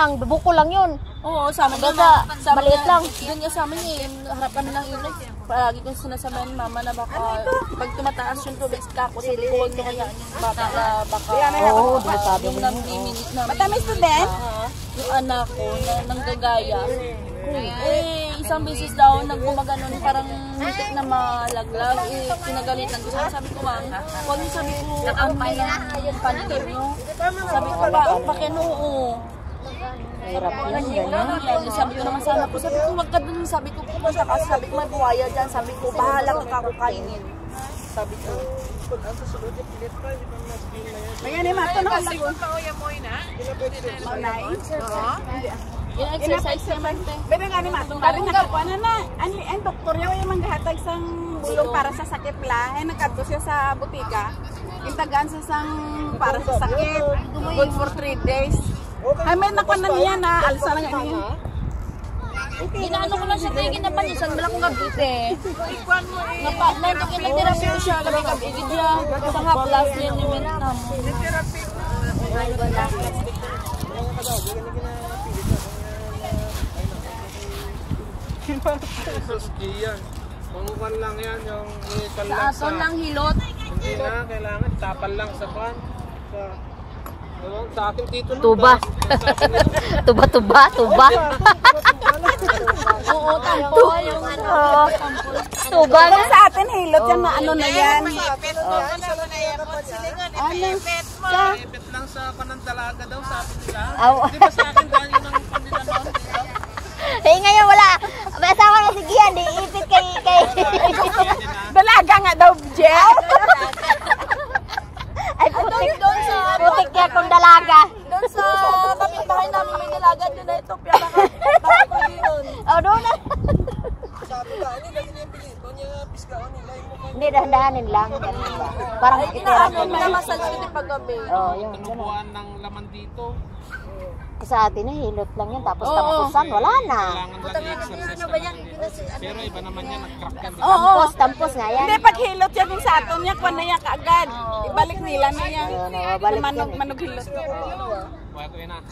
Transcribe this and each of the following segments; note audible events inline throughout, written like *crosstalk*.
lang, buko lang yun. Oo, sa amin naman. Sa maliit na- lang. Doon nga sa amin eh, harap kami ng ilog. Palagi kong sinasabihan mama na baka pag tumataas yung tubig sa kako, huwag nyo kaya yung bata na baka Oo, di ba sabi yung mo? nag-iminit na Matamis to din? yung anak ko na nanggagaya. Eh, isang beses daw naggumaganon parang muntik na malaglag. Eh, pinagalitan ko. Sabi ko, ma'am, huwag niyo sabi ko, ano na yan, panigin nyo. Sabi ko, ba, pakinoo. Hirap yan, ganyan. Yan, sabi ko naman sana po, sabi ko, wag ka dun, sabi ko, pumunta ka, sabi ko, may buhaya dyan, sabi ko, bahala ka kako kainin. Sabi ko, May ni mato na kasi. Maunay. yung exercise naman. Bebe nga ni mato. Dari nakakuha na na. Ang ang doktor niya yung manggahatag sang bulong para sa sakit la. Ay nagkadto siya sa butika. Intagaan sa sang para sa sakit. Good for 3 days. Ay may nakuha na niya na alsa na nga niya. Ginaano ko lang siya, tayo ginapanisan, wala kong gabi, te. Napa, nandang kinatirapi ko siya, gabi gabi, gidya, sa haplas, yan yung minute na mo. Sa ski yan. Mangukan lang yan, yung Sa lang sa... aton lang hilot. Hindi na, kailangan tapal lang sa pan. Sa... Sa akin dito lang. *laughs* Tuba. tuba, tuba, tuba. *laughs* Oo, tampo, yung ano. Tuba na. Sa atin hilot yan na ano na yan. Ano? Sa Ipit lang sa dalaga daw, sabi nila. Di ba sa akin dahil yun ang panila noon? Eh, ngayon wala. May asawa na si Gian, di ipit kay... kay... dalaga nga daw, Jel. Niya kung dalaga. doon sa kapitbahay namin may nilaga doon na ito, ko yun. O, doon na. Sabi ka, ano lagi niya pili? Doon niya nila yung mukha. Hindi, dahan-dahanin lang. Parang itira ko na. minamassage ko din paggabi. Oo, yun. ganun. Tinubuan ng laman dito. Sa atin, eh, hilot lang yan. Tapos Oo. tampusan, wala na. Kailangan lang i-exercise ka lang dito. Pero iba naman yan, nag-crack yan. ba? Tampos, tampos nga yan. Hindi, pag hilot yan yung sa aton niya, kuha na yan kaagad. Ibalik nila na yan. Oo, nababalik yan eh. manog hilot. Wala ko yun ah.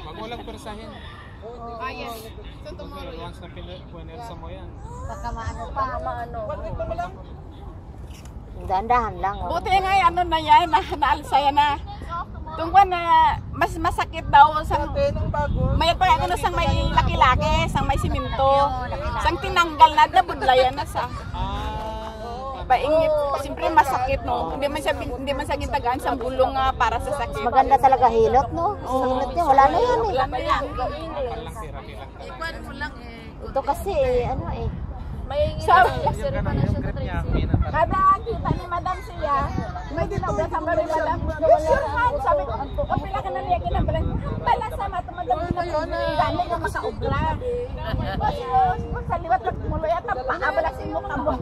Wag mo lang persahin. Pero once na pin- punersa mo yan. Baka maano pa. Maano. Dahan-dahan lang. Oh. Buti nga yung ano na yan, na, naalsa yan na. Tungkol na mas masakit daw sa may pa ano sang may laki-laki, sang may siminto. Sang tinanggal na nabudlayan na sa Ah, paingit. Siyempre masakit no. Hindi man siya hindi man sa gintagaan sa bulong nga para sa sakit. Maganda talaga hilot, no? Hilot niya, wala na yan eh. Wala na yan. palang therapy lang. Ikwan mo lang eh. Ito kasi, eh, ano eh. May Sa- X-ray pa na Yung grip sa niya, 3 may natal- Kada kita ni Madam siya, may dinabla sa bari Madam. Use your hand. Sabi ko, o pila ka na niya ginabla. Bala sa mata Madam na Gani ka makaubra. Tapos, sa liwat na muloy at paabala sa imo kamo.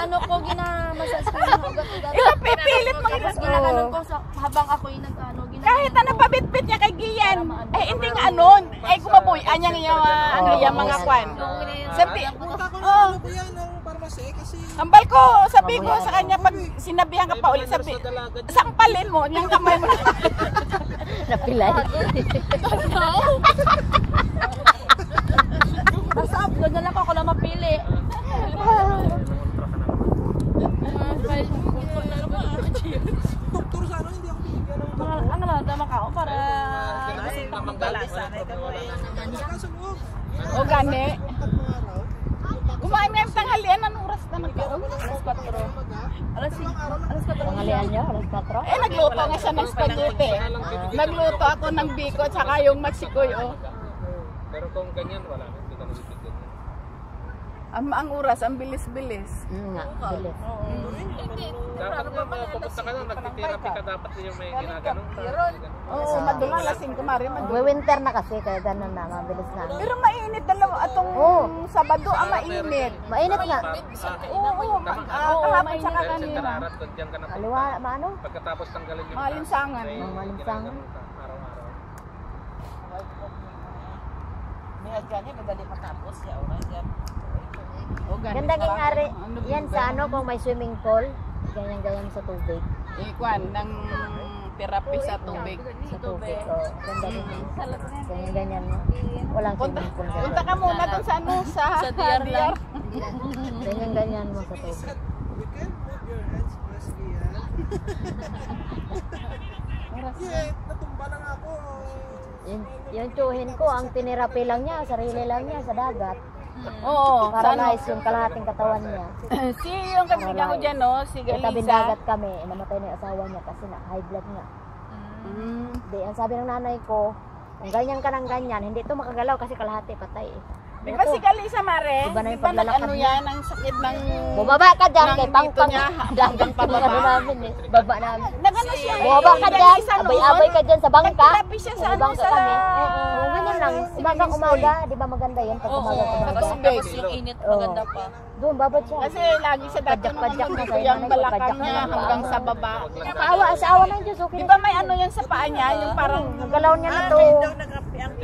Ginaano ko, ginamassage ko yung ugat-ugat. Ikaw pipilit mo Tapos ginaganon ko sa, habang ako yung nag-ano, ginaganon Kahit ano pabitbit niya kay Gian. Eh hindi nga anon. Eh kumabuy anya nga yung ano yung mga kwan. Sabi, oh, Ano yan ang pharmacy? Kasi Ambal ko, sabi ko sa kanya pag sinabihan ka pa ulit, sabi, sampalin mo, niyang kamay mo. Napilay. Basta upload na lang ako lang mapili. doktor sana hindi ako binigyan ng Ang lang tama ka ako para kasi sana ito Kaso mo, O gani. Kumain nga yung tanghalian, anong oras na nagkaroon? alas 4. Alas 5. Alas 4. Pangalian niyo, alas 4. Eh, nagluto nga siya ng spaghetti. Nagluto ako ng biko at saka yung magsikoy, oh. pero kung ganyan, wala na. Hindi. Ang, ang oras, ang bilis-bilis. Mm, nga, bilis. Dapat nga, mga pupunta ka na, nagtitherapy ka, dapat yung may ginaganon ka. Oo, madunga, lasing kumari, madunga. May winter na kasi, kaya ganun na, mabilis na. Pero mainit dalawa atong Oo. Sabado ang mainit. Mainit nga. Oo, oo, ah, kahapon saka Dahil sa kanina. na. Aliwa, maano? Pagkatapos tanggalin yung Malinsangan. ay, Ang malinsangan. ginaganon ka araw-araw. O, ganit Ganda parang ngari. ano, Yan sa ano, kung may swimming pool. Ganyan-ganyan sa tubig. Eh, kwan, ng therapy sa tubig. Sa tubig. Oh, ganda din. Ganyan, ganyan mo. Walang Punta, swimming pool. punta ka muna doon sa ano, sa, Sa DR lang. Ganyan, ganyan mo sa tubig. We can move your hands firstly, ah. *laughs* Yeah, natumba lang ako. Yung, yung tsuhin ko, ang tinirapi lang niya, sarili lang niya sa dagat. Oo, Para sa ano, nice yung kalahating katawan niya. *laughs* si yung kaibigan ko dyan, no, si Galisa. dagat kami, namatay na yung asawa niya kasi na high blood nga. Mm. Di, ang sabi ng nanay ko, kung ganyan ka ng ganyan, hindi to makagalaw kasi kalahati patay eh. Di ba si Galisa Mare? Iba na Di yung ba paglalakad nag-ano niya. yan, ang sakit ng... Bumaba ka dyan, kay pang dito pang. niya, *laughs* Dagat hanggang pa pababa. ano namin eh. Baba namin. Nag-ano siya? Bumaba ka dyan, Galisa noon. abay-abay ka dyan sa bangka. Nag-therapy siya sa ano, bangka sa... kami. Oo, ganyan lang. Umagang umaga, di ba maganda yun pag Oo, umaga tapos, tapos yung init maganda pa. Doon, babad siya. Kasi lagi siya dati nung Padyak-padyak na dito sa yung na niya hanggang sa baba. Paawa, sa awa ng Diyos, okay Di ba may ano yan sa paa niya? Yung parang... Galaw niya na to.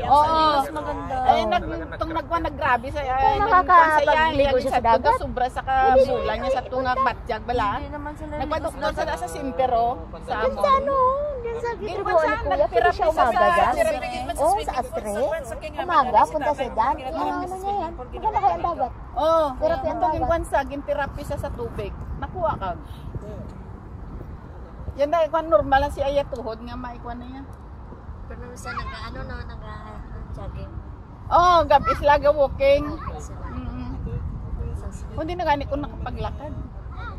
Oo. Mas maganda. Ay, nag, itong nagwa naggrabe sa ay, Kung nagkuhan sa yan. nakakapagligo siya sa sa dagat. Sobra sa kabulan niya sa tungag batjag bala. Naman Nagpadoktor sa sa Simpero. Sa Yun sa ano, yun sa sa ni Kuya, pwede siya sa- umaga dyan. sa- Oo, sa astre. Umaga, punta siya dyan. Ano niya yan. Maganda kayo ang dagat. Oh, Therapy ang tuging dagat. kwan sa ginterapi sa sa tubig. Nakuha ka. Yan na kwan normal lang si Aya tuhod nga maikwan na yan. Pero sa naga, ano na, naga-jogging. Oh, gabi sila ga walking. Mm. Hindi na gani ko nakapaglakad.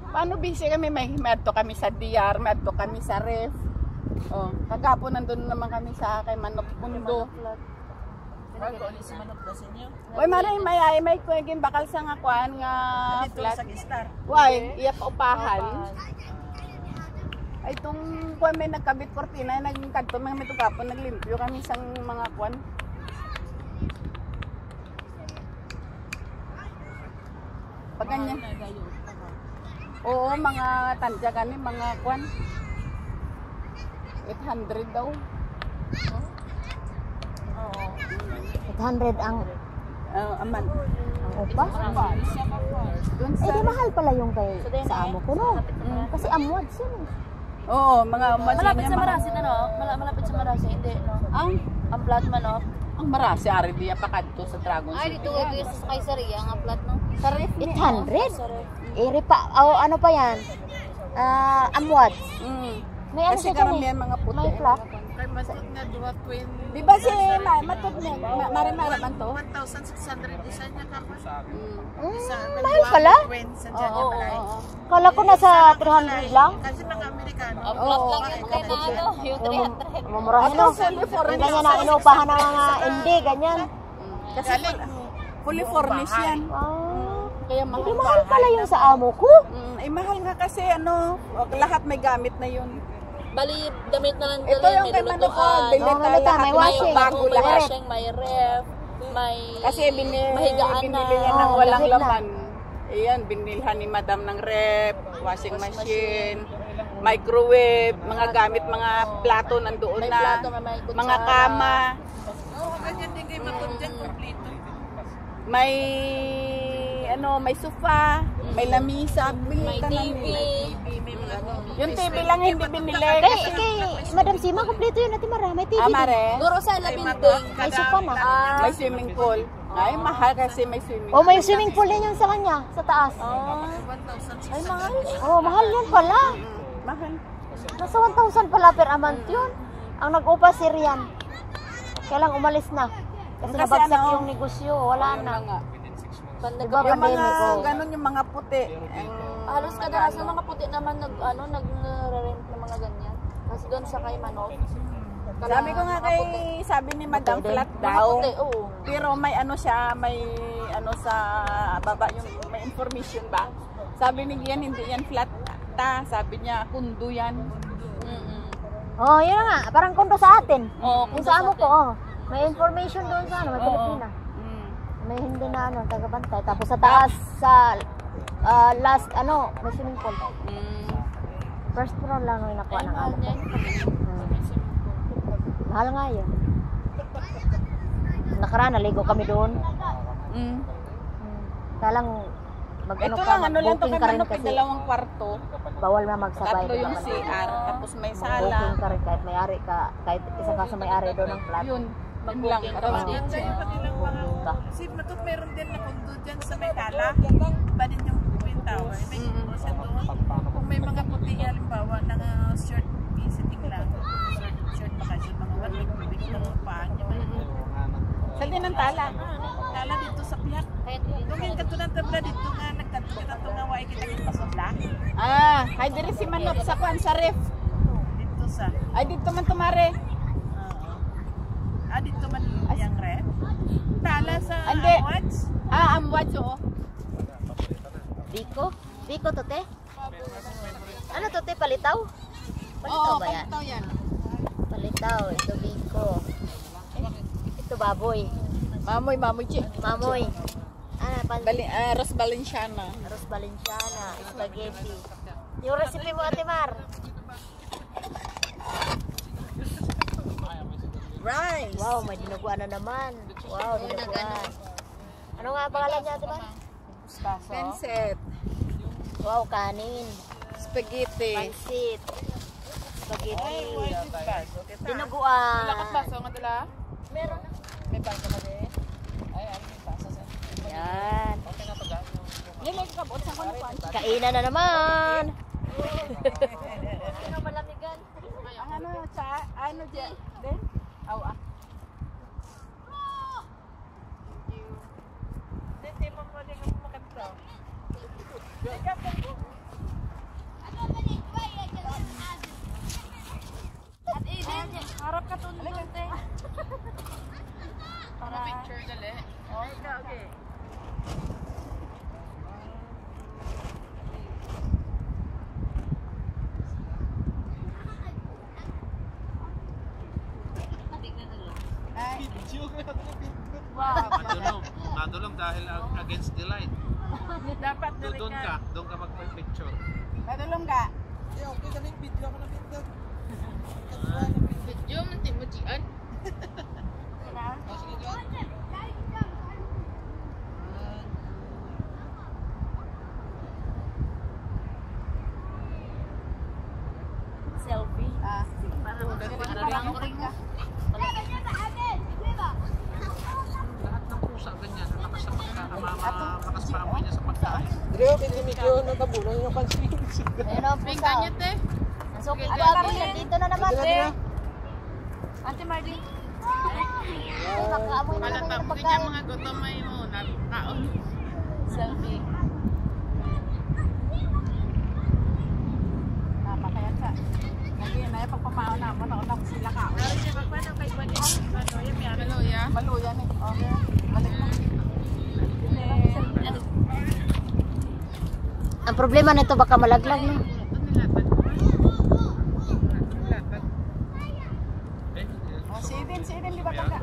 Paano busy kami? May madto kami sa DR, madto kami sa ref. Oh, kagapon nandun naman kami sa kay Manok Mundo. Uy, maray may ay may kuwagin bakal sa nga kwan nga flat. Why? Iya pa upahan. Ay itong kwan may nagkabit kortina, naging kadto mga may tugapon, naglimpyo kami sang mga kwan. Pag ganyan. Oo, mga tandya kami, mga kwan. 800 daw. 800 ang, Uh, aman. ang upa. Doon Eh, di mahal pala yung kay sa amo ko, no? Kasi amwads yun eh. Oo, mga Malapit sa mga- Marasin, ano? Mala- Malapit sa Marasin, hindi, no? Ang Ang plat man, no? ang marasi ari diya pa kadto sa Dragon City. dito sa Kaisaria, ang plat, no? Sa ref ni- 800? Eh, pa, oh, ano pa yan? Ah, amwads. Mm. May ano Kasi siya eh. karamihan mga puti. May flat. Di ba si ma, matut niya, ma, mare mare man to? Mm, mahal pala. Oo, oo, oo. Kala ko nasa 300 lang. Ang plat lang yung kay ano? Yung 300. Mamurahin no. Ganyan na inuupahan ng mga hindi, ganyan. Kasi full, fully furnished yan. Wow. Kaya Hindi mahal. mahal pala yung sa amo ko. Mm, eh mahal nga kasi ano, lahat may gamit na yun. Bali, damit na lang Ito dalhin, yung may lulutuan, bilhin Oo, lahat may may washing. bago may lahat. washing, may ref, may... Kasi binili, mahigaan na. binili niya ng Oo, walang lahit na. laman. Ayan, binilhan ni madam ng rep, washing machine, microwave, mga gamit, mga plato nandoon May na, plato, may- may kutsara. mga kama. May ano, may sofa, may lamisa, may TV. Yung TV lang hindi binili. Kay, kay Madam Sima, kompleto yun natin marami. TV Ah, mare, Guro sa la building. May sofa na. may swimming pool. Ay, mahal kasi may swimming Oh, may swimming pool din yung sa kanya, sa taas. Ay, mahal. Oh, mahal yun pala. Mahal. Nasa 1,000 pala per a month yun. Ang nag-upa si Rian. Kailang umalis na. Kasi, Kasi nabagsak ano, yung negosyo. Wala na. Nga. Pandag- Diba, Yung mga oh. ganun yung mga puti. Ang, Halos kadalasan mga puti naman nag ano nag-rent ng mga ganyan. Kasi doon sa kay Manok. Sabi ko nga kay, sabi ni Madam Puti flat daw. puti, oo. Pero may ano siya, may ano sa baba yung may information ba? Sabi ni Gian hindi yan flat ta, sabi niya kundo yan. Mm-mm. Oh, yun nga. Parang kondo sa atin. Oo, Yung sa amo ko, oh. May information doon sa ano, may Oo. Pilipina. Mm. May hindi na ano, tagabantay. Tapos sa taas, sa ah, last, ano, may swimming pool. Mm. First floor lang nung nakuha ng mahal amo ko. Hmm. Mahal nga yun. Nakaraan, naligo kami doon. Mm. Hmm. Kaya lang, Mag Ito ano ka, lang, ano lang to ka may kasi dalawang kwarto. bawal na magsabay. Tatlo yung CR, tapos may sala. Booking ka rin kahit may-ari ka, kahit isa ka sa may-ari doon ng flat. Yun. Mag-booking ka Tapos pa din. Ganda yung kanilang mga... Booking ka. Si Matot meron din na kondo dyan sa may tala. Ba din yung Twin Tower. May kondo siya doon. Kung may mga puti, halimbawa, na uh, short visiting lang. Short, short bakasyon, mga one week, two week lang ang paan niya. sa din ang tala. Tala dito sa piyak. Kung yung katunan tabla dito nga, nagkanto kita ito nga, wai kita yung pasabla. Ah, hay diri si Manok sa kwan sa ref. Dito sa... Ay dito man tumare. Oo. Ah, dito man yung ref. Tala sa Ande. Awards. Ah, amwat so. Biko? Biko to te? Ano to te? Palitaw? Palitaw ba yan? palitaw yan. Palitaw. Ito biko. Ito baboy. Mamoy, mamoy chi. Mamoy. Ano, pan Bali, ah, Ros Valenciana. Arroz Valenciana, spaghetti. Yung recipe mo, Ate Mar. Rice. Wow, may dinuguan na naman. Wow, dinuguan. Ano nga ang pangalan niya, Ate Mar? Penset. Wow, kanin. Spaghetti. Pansit. Spaghetti. Ay, why is it bad? Okay, ta. Dinuguan. nga dala? Meron. May baso na din. Ay, ano may baso sa. Yan. Ka sa kwan kwan. Kainan na naman. *laughs* Ano malamigan? Ang ano sa ano? Din? Aw ako Harap ka doon, te. Para picture dali. Okay, okay. Ay, Madulong. Madulong dahil ag- against the light. *laughs* Dapat Do, doon ka. Doon ka mag-picture. madulong ka. Eh, okay kami video ako na video. Video, mantin mo, Gian. Selfie. Ah, Para lang ka. Natabunan yung pansin. Ayun o, pusa. Ganyan, te. Nasuking baboy. Nandito na naman. Dito Ate Marlene. Nakaamoy na naman yung pagkain. gutom may mo, kaon. Selfie. tama kaya sa. Hindi na yung pagpamao na mo na unang sila ka. Hello, ya. Maluya ni. Okay. Balik na. Ang problema nito baka malaglag na. Oh, si Eden, si Eden di ba taga?